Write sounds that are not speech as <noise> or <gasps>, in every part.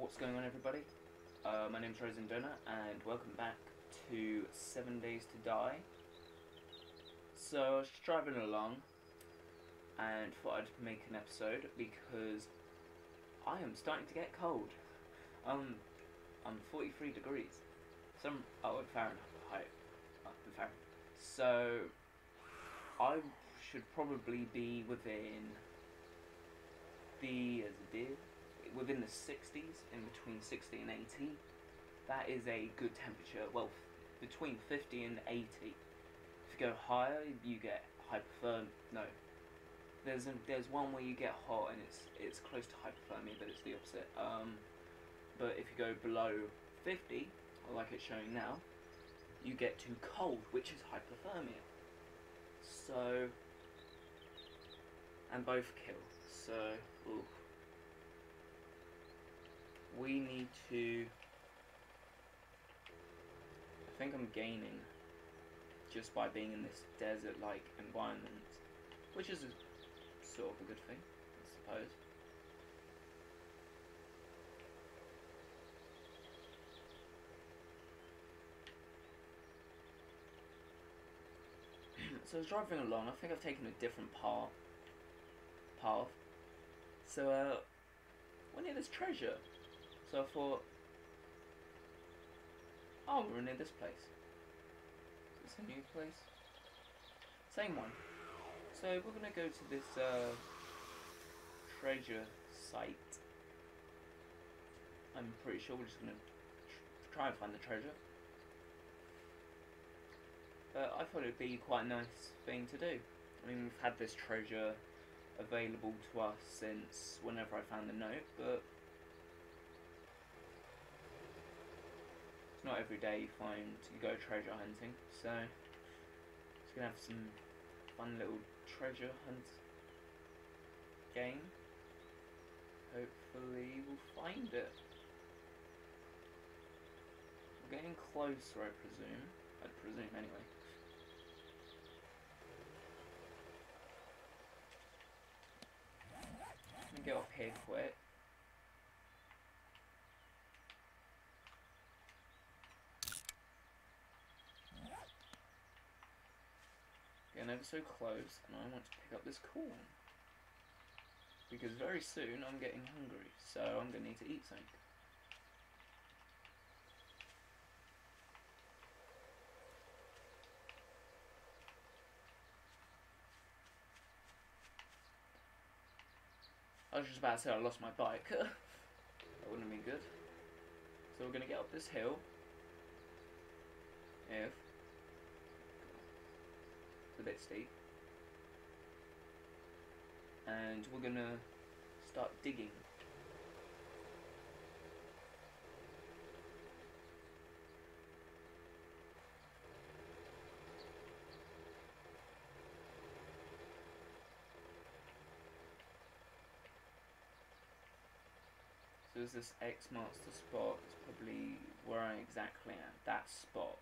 What's going on, everybody? Uh, my name's RisingDoughnut, and welcome back to Seven Days to Die. So, I was driving along, and thought I'd make an episode because I am starting to get cold. Um, I'm 43 degrees. Some oh, Fahrenheit. In Fahrenheit. So, I should probably be within the as a did within the 60s, in between 60 and 80. That is a good temperature. Well, between 50 and 80. If you go higher, you get hypothermia. No, there's a, there's one where you get hot and it's it's close to hypothermia, but it's the opposite. Um, but if you go below 50, like it's showing now, you get too cold, which is hypothermia. So, and both kill. So, ooh. We need to. I think I'm gaining just by being in this desert-like environment, which is a, sort of a good thing, I suppose. <clears throat> so I was driving along. I think I've taken a different path. Path. So uh, we're near this treasure. So I thought, oh, we're near this place. Is this a new place? Same one. So we're gonna go to this uh, treasure site. I'm pretty sure we're just gonna tr- try and find the treasure. But I thought it'd be quite a nice thing to do. I mean, we've had this treasure available to us since whenever I found the note, but it's not every day you find you go treasure hunting, so it's gonna have some fun little treasure hunt game. Hopefully we'll find it. We're getting closer, I presume. I'd presume anyway. Let me get up here quick. Getting ever so close, and I want to pick up this corn. Because very soon I'm getting hungry, so I'm going to need to eat something. I was just about to say I lost my bike. <laughs> that wouldn't have been good. So we're going to get up this hill. If. A bit steep. And we're to start digging. So is this X marks the spot? It's probably where I exactly am. That spot.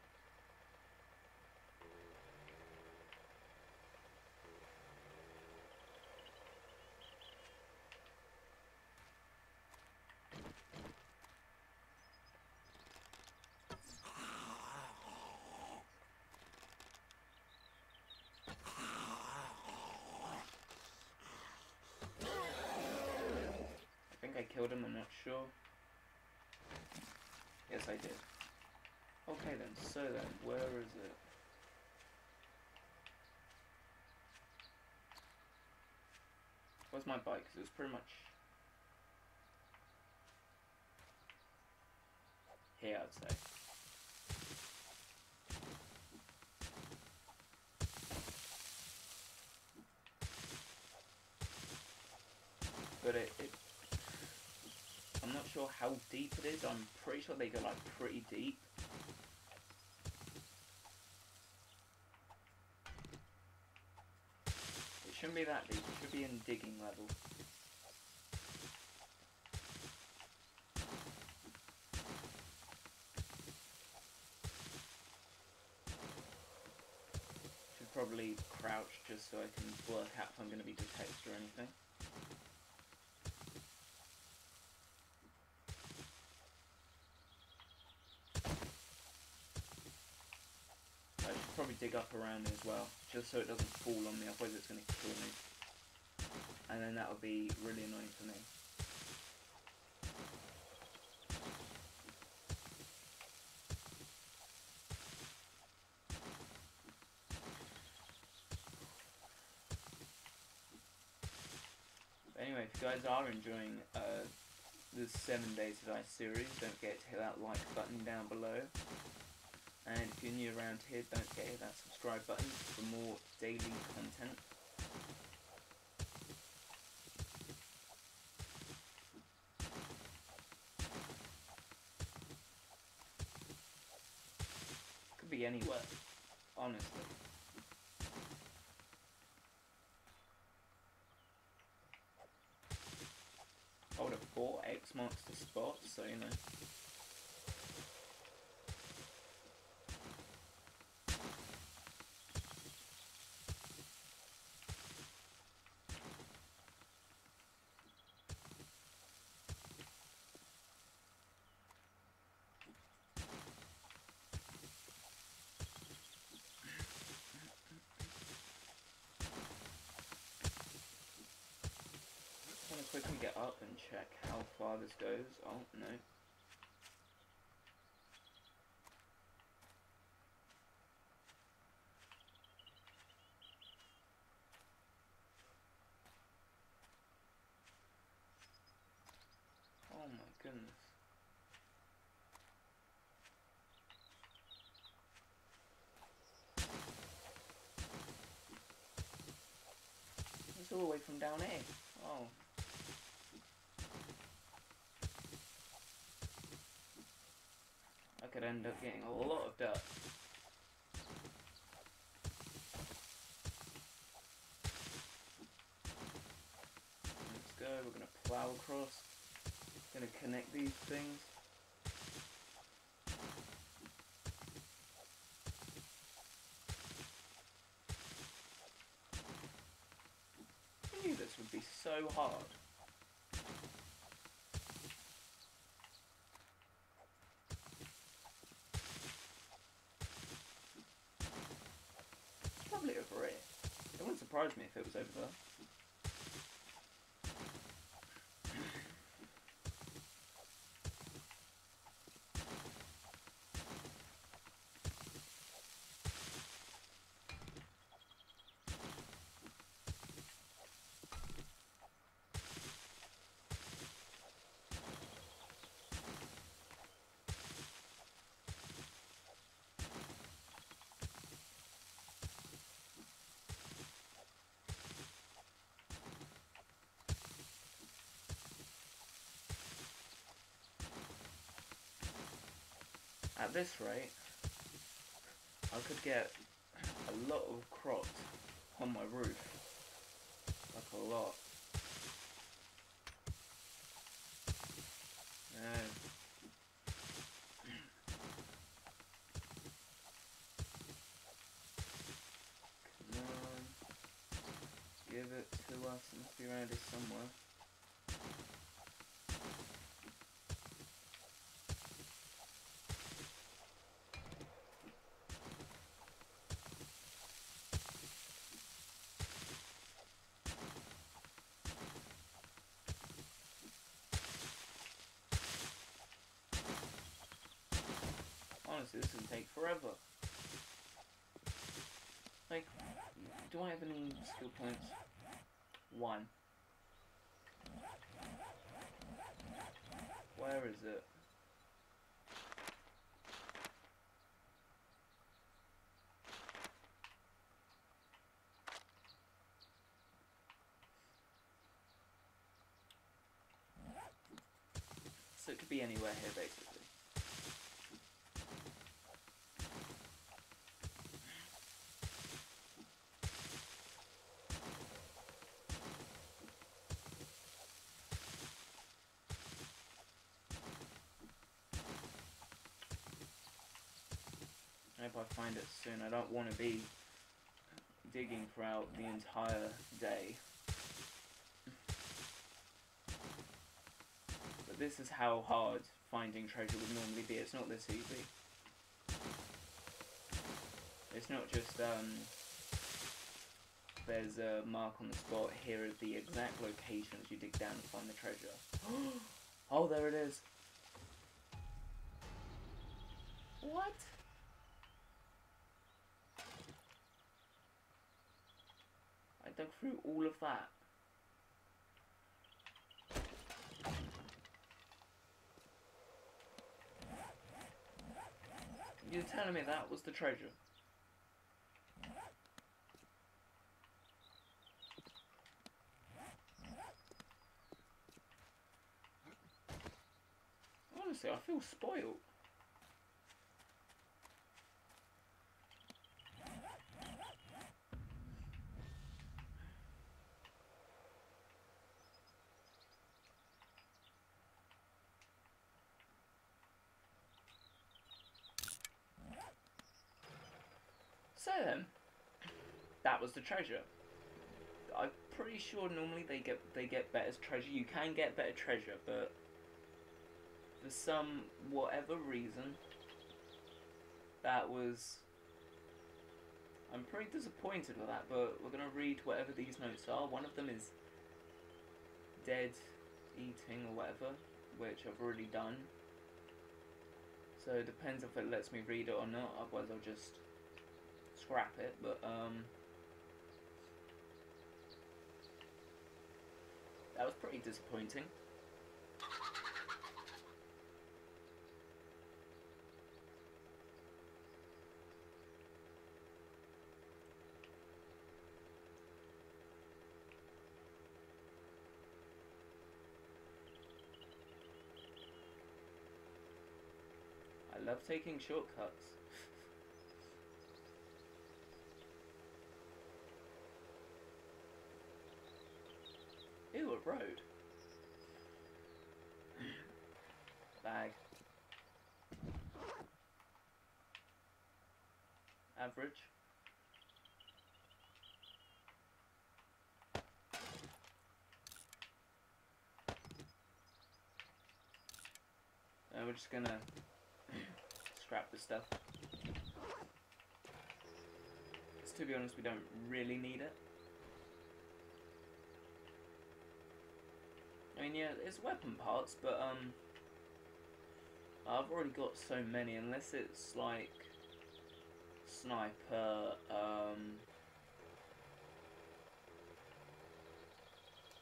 I killed him, I'm not sure. Yes, I did. Okay then, so then, where is it? Where's my bike? 'Cause it was pretty much here, I'd say. But it, it sure how deep it is. I'm pretty sure they go like pretty deep. It shouldn't be that deep. It should be in digging level. Should probably crouch just so I can work out if I'm going to be detected or anything. probably dig up around me as well, just so it doesn't fall on me, otherwise it's going to kill me. And then that would be really annoying for me. anyway, if you guys are enjoying uh, the 7 Days to Die series, don't forget to hit that like button down below. And if you're new around here, don't forget to hit that subscribe button for more daily content. Could be anywhere, honestly. I would have thought X marks spot, so you know. To quickly get up and check how far this goes. Oh, no. Oh my goodness. It's all the way from down here. Oh. I could end up getting a lot of dirt. Let's go, we're gonna plow across. Gonna connect these things. I knew this would be so hard. It's probably over here. It wouldn't surprise me if it was over there. At this rate, I could get a lot of crops on my roof. Like a lot. Yeah. Um, <clears throat> come on. Give it to us. It must be around here somewhere. Honestly, this would take forever. Like, do I have any skill points? One. Where is it? So it could be anywhere here, basically. I hope I find it soon. I don't want to be digging throughout the entire day. But this is how hard finding treasure would normally be. It's not this easy. It's not just um, there's a mark on the spot. Here are the exact locations you dig down to find the treasure. <gasps> oh, there it is. What? Through all of that. You're telling me that was the treasure? Honestly, I feel spoiled. Then, that was the treasure. I'm pretty sure normally they get they get better treasure. You can get better treasure, but for some whatever reason, that was. I'm pretty disappointed with that, but we're gonna read whatever these notes are. One of them is dead eating or whatever, which I've already done. So it depends if it lets me read it or not. Otherwise, I'll just scrap it. But um, that was pretty disappointing. I love taking shortcuts. Ew, a road. Bag. Average. And we're just gonna scrap this stuff. Because to be honest, we don't really need it. Yeah, it's weapon parts, but, um, I've already got so many, unless it's, like, sniper, um,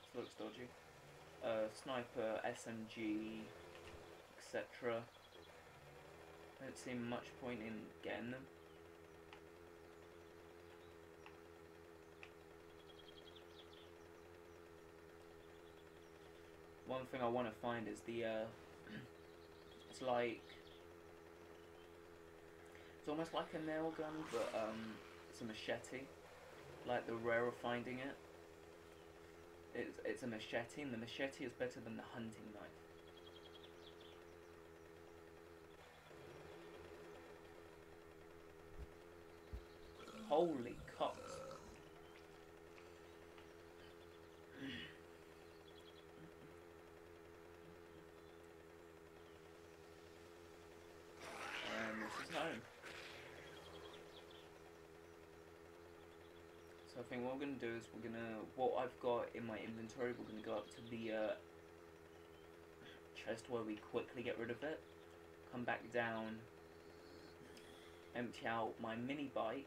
this looks dodgy, uh, sniper, SMG, etc. Don't see much point in getting them. One thing I want to find is the, uh, <clears throat> it's like, it's almost like a nail gun, but, um, it's a machete, like the rare of finding it. It's, it's a machete, and the machete is better than the hunting knife. Holy cocks. And this is home. I what we're gonna do is we're gonna what I've got in my inventory we're gonna go up to the uh, chest where we quickly get rid of it. Come back down, empty out my mini bike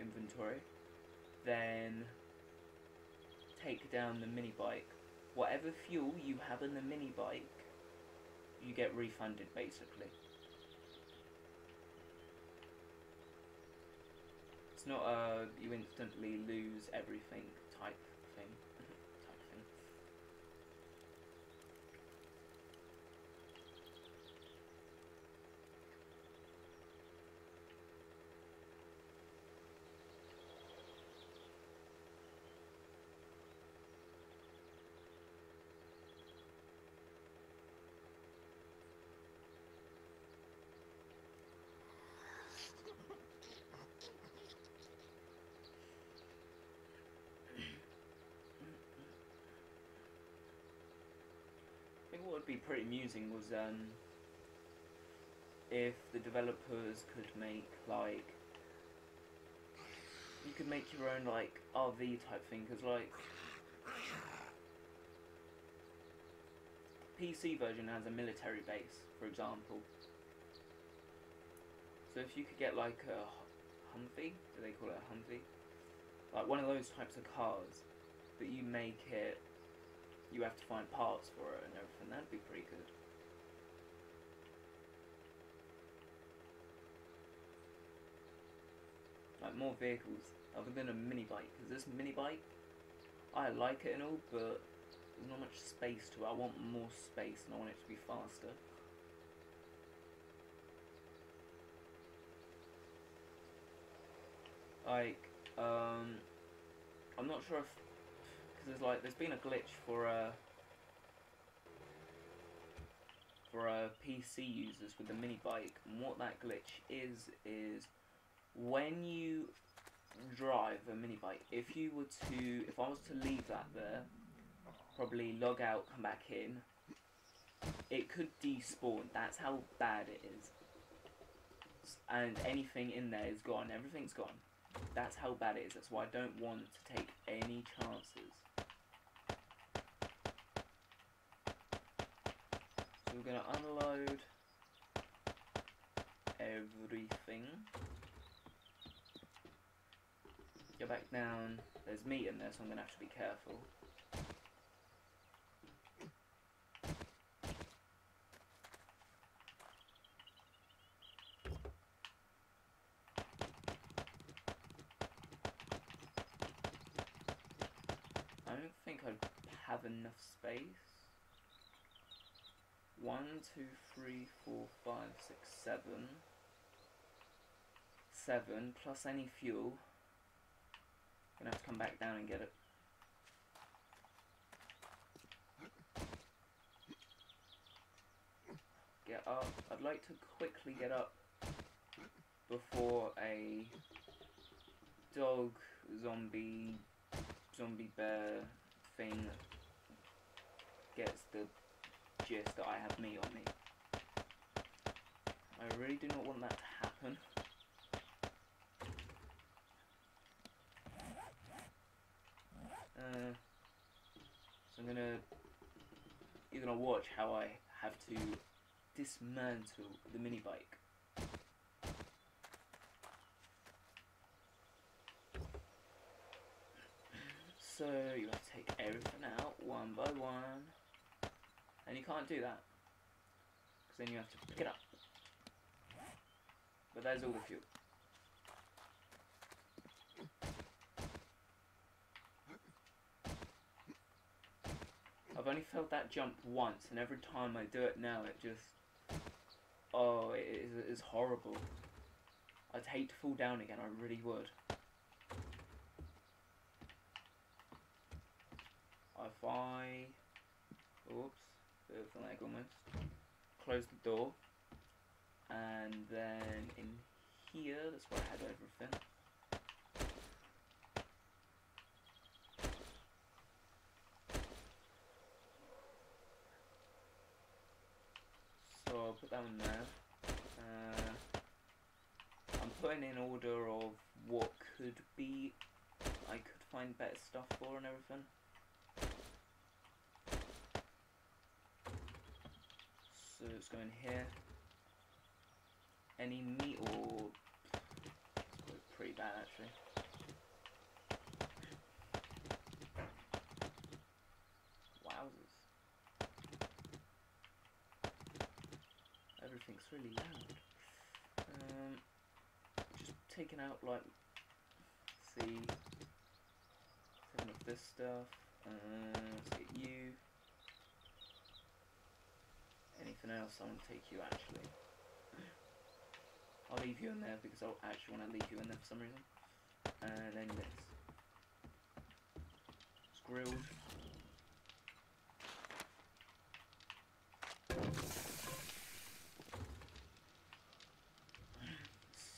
inventory, then take down the mini bike. Whatever fuel you have in the mini bike, you get refunded basically. It's not a you instantly lose everything type thing. I think what would be pretty amusing was um, if the developers could make like you could make your own like RV type thing because like PC version has a military base, for example. So if you could get like a Humvee, do they call it a Humvee? Like one of those types of cars, but you make it, you have to find parts for it and everything. That'd be pretty good. Like more vehicles other than a mini bike, because this mini bike, I like it and all, but there's not much space to it. I want more space and I want it to be faster. Like, um, I'm not sure if there's like there's been a glitch for uh for uh, PC users with the mini bike, and what that glitch is is when you drive a mini bike, if you were to if I was to leave that there, probably log out, come back in, it could despawn. That's how bad it is. And anything in there is gone. Everything's gone. That's how bad it is. That's why I don't want to take any chances. So we're going to unload everything. Go back down. There's meat in there, so I'm going to have to be careful. I don't think I have enough space. One, two, three, four, five, six, seven. Seven, plus any fuel. Gonna have to come back down and get it. Get up. I'd like to quickly get up before a dog, zombie, zombie bear thing gets the gist that I have me on me. I really do not want that to happen. Uh, so I'm gonna you're gonna watch how I have to dismantle the mini bike. So you have to take everything out one by one, and you can't do that because then you have to pick it up. But there's all the fuel. I've only felt that jump once, and every time I do it now, it just oh, it is it's horrible. I'd hate to fall down again. I really would. If I, oops, a leg almost, close the door, and then in here, that's where I had everything. So I'll put that one there. Uh, I'm putting in order of what could be, I could find better stuff for and everything. So it's going here. Any meat or pretty bad actually. Wowzers. Everything's really loud. Um, just taking out like, see, taking off this stuff. Uh, let's get you. Anything else? I want to take you actually. I'll leave you in there because I actually want to leave you in there for some reason. And then this. It's grilled.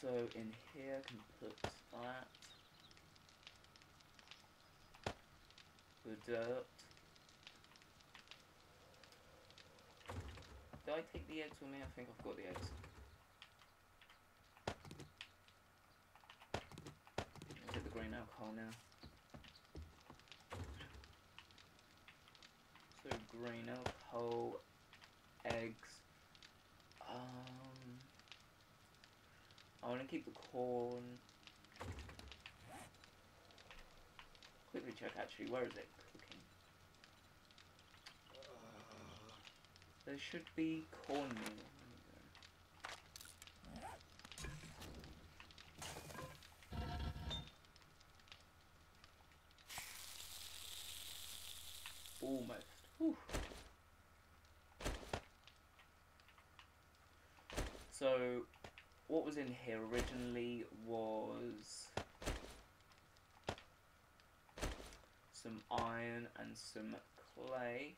So in here I can put that. The dirt. Did I take the eggs with me? I think I've got the eggs. It the grain alcohol now. So grain alcohol, eggs. Um, I want to keep the corn. Quickly check actually, where is it There should be cornmeal. Almost. Whew. So, what was in here originally was some iron and some clay.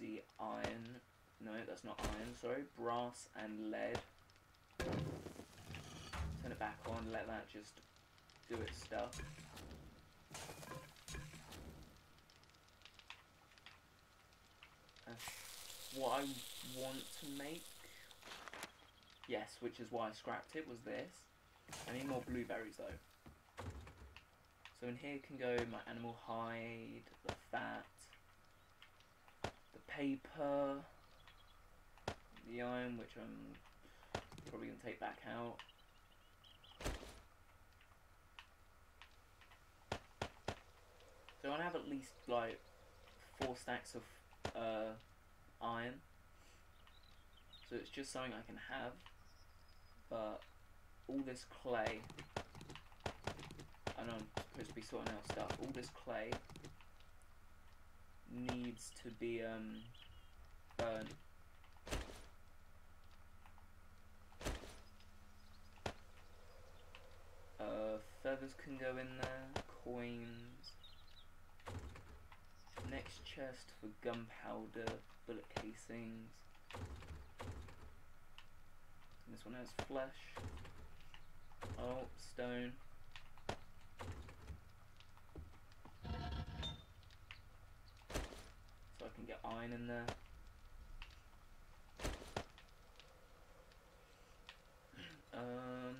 The iron. No, that's not iron. Sorry, brass and lead. Turn it back on. Let that just do its stuff. What I want to make, yes, which is why I scrapped it, was this. I need more blueberries though. So in here can go my animal hide, the fat, paper, the iron, which I'm probably going to take back out. So I want to have at least like four stacks of uh, iron. So it's just something I can have. But all this clay, I know I'm supposed to be sorting out stuff, all this clay needs to be um. Uh, feathers can go in there, coins. Next chest for gunpowder, bullet casings. And this one has flesh. Oh, stone. So I can get iron in there. <clears throat> Um,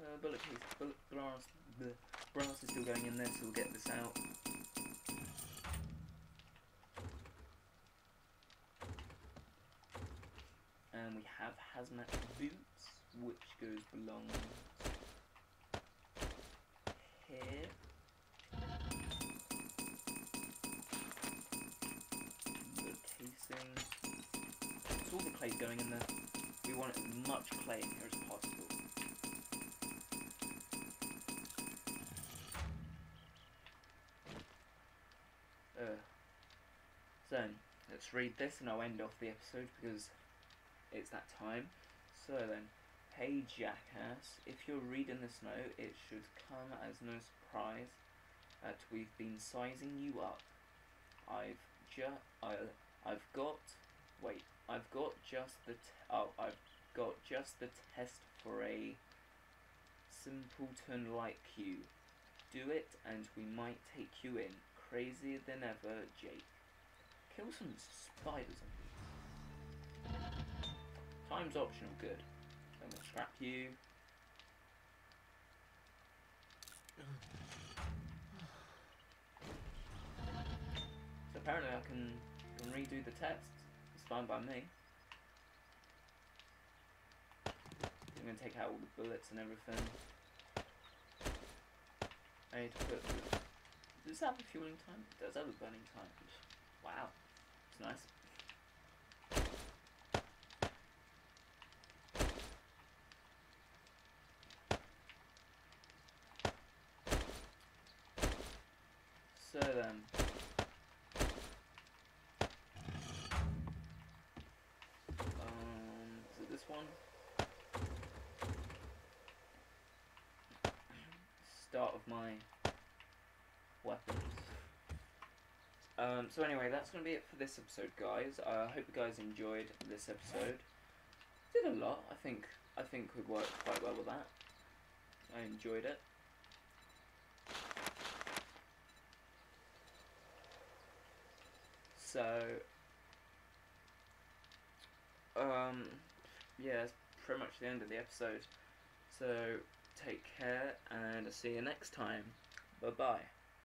uh, bullet case, bullet, brass, bleh. brass is still going in there, so we'll get this out. And we have hazmat boots, which goes belong here. All the clay's going in there. We want as much clay in here as possible. Uh, so, let's read this and I'll end off the episode because it's that time. So then, hey jackass, if you're reading this note, it should come as no surprise that we've been sizing you up. I've just, I've got, wait, I've got just the, oh, I've got just the test for a simpleton like you. Do it and we might take you in. Crazier than ever, Jake. Kill some spiders Time's optional, good. I'm gonna scrap you. So apparently I can, can redo the tests. It's fine by me. I'm gonna take out all the bullets and everything. I need to put. Does this have a fueling time? It does have a burning time. Wow, it's nice. So then. One? Start of my weapons. Um, so anyway, that's going to be it for this episode, guys. I uh, hope you guys enjoyed this episode. Did a lot. I think I think we worked quite well with that. I enjoyed it. So, um, yeah, that's pretty much the end of the episode. So take care and I'll see you next time. Bye bye.